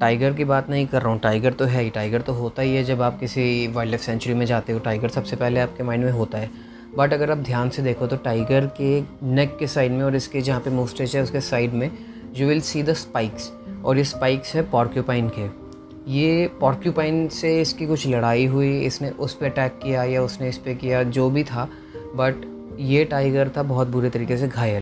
Tiger की बात नहीं कर रहा हूँ। टाइगर तो है ही, टाइगर तो होता ही है जब आप किसी वाइल्ड लाइफ सेंचुरी में जाते हो। टाइगर सबसे पहले आपके माइंड में होता है। बट अगर आप ध्यान से देखो तो टाइगर के नेक के साइड में और इसके जहाँ पे मुस्टेच है, उसके साइड में you will see the spikes और ये स्पाइक्स है पॉर्क्यूपाइन के। ये पॉर्क्यूपाइन से इसकी कुछ लड़ाई हुई, इसने उस पर अटैक किया या उसने इस पर किया, जो भी था बट ये टाइगर था बहुत बुरे तरीके से घायल।